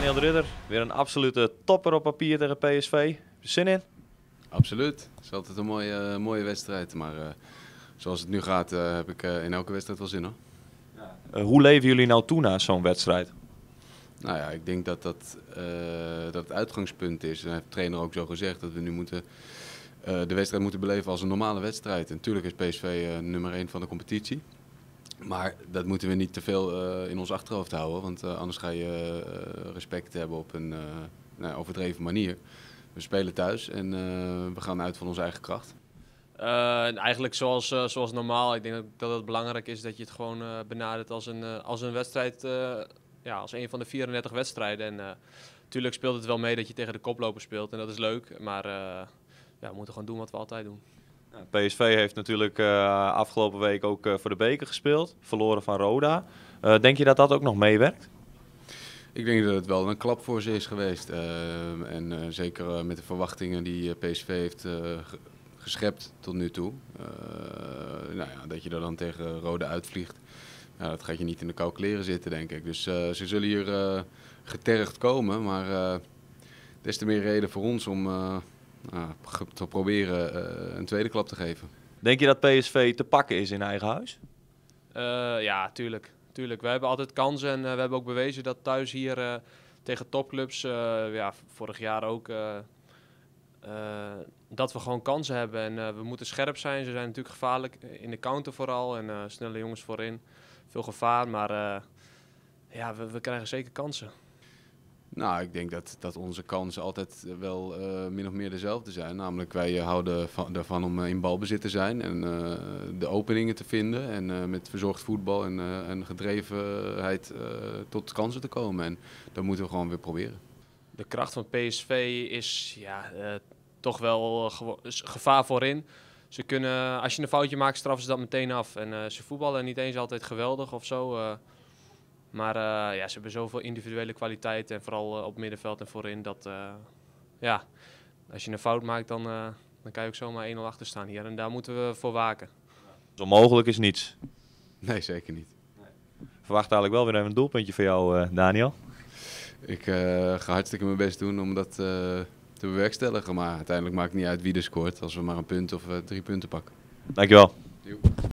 Daniel de Ridder, weer een absolute topper op papier tegen PSV. Zin in? Absoluut. Het is altijd een mooie, eh, mooie wedstrijd. Maar eh, zoals het nu gaat, eh, heb ik in elke wedstrijd wel zin hoor. Hoe leven jullie nou toe na zo'n wedstrijd? Nou ja, ik denk dat dat, dat het uitgangspunt is. En heeft de trainer ook zo gezegd dat we nu moeten, de wedstrijd moeten beleven als een normale wedstrijd. En natuurlijk is PSV nummer 1 van de competitie. Maar dat moeten we niet te veel in ons achterhoofd houden. Want anders ga je respect hebben op een nou, overdreven manier. We spelen thuis en we gaan uit van onze eigen kracht. Eigenlijk zoals, zoals normaal. Ik denk dat het belangrijk is dat je het gewoon benadert als een, als een wedstrijd, ja, als een van de 34 wedstrijden. En natuurlijk speelt het wel mee dat je tegen de koploper speelt en dat is leuk. Maar ja, we moeten gewoon doen wat we altijd doen. PSV heeft natuurlijk afgelopen week ook voor de beker gespeeld, verloren van Roda. denk je dat dat ook nog meewerkt? Ik denk dat het wel een klap voor ze is geweest. En zeker met de verwachtingen die PSV heeft geschept tot nu toe. nou ja, dat je er dan tegen Rode uitvliegt. Nou, dat gaat je niet in de calculeren zitten, denk ik. Dus ze zullen hier getergd komen. Maar des te meer reden voor ons om te proberen een tweede klap te geven. Denk je dat PSV te pakken is in eigen huis? ja, tuurlijk tuurlijk. We hebben altijd kansen en uh, we hebben ook bewezen dat thuis hier uh, tegen topclubs, uh, ja, vorig jaar ook, dat we gewoon kansen hebben. En we moeten scherp zijn. Ze zijn natuurlijk gevaarlijk in de counter vooral en snelle jongens voorin. Veel gevaar, maar ja, we, we krijgen zeker kansen. Nou, ik denk dat, dat onze kansen altijd wel uh, min of meer dezelfde zijn. Namelijk, wij houden van, ervan om in balbezit te zijn en de openingen te vinden. En met verzorgd voetbal en, en gedrevenheid tot kansen te komen. En dat moeten we gewoon weer proberen. De kracht van PSV is ja, toch wel gevaar voorin. Ze kunnen, als je een foutje maakt, straffen ze dat meteen af. En ze voetballen niet eens altijd geweldig of zo. Maar uh, ja, ze hebben zoveel individuele kwaliteit en vooral uh, op middenveld en voorin dat uh, ja, als je een fout maakt dan, dan kan je ook zomaar 1-0 achter staan hier en daar moeten we voor waken. Zo mogelijk is niets. Nee, zeker niet. Verwacht eigenlijk wel weer even een doelpuntje voor jou, Daniel. Ik ga hartstikke mijn best doen om dat te bewerkstelligen, maar uiteindelijk maakt het niet uit wie er scoort als we maar een punt of drie punten pakken. Dankjewel.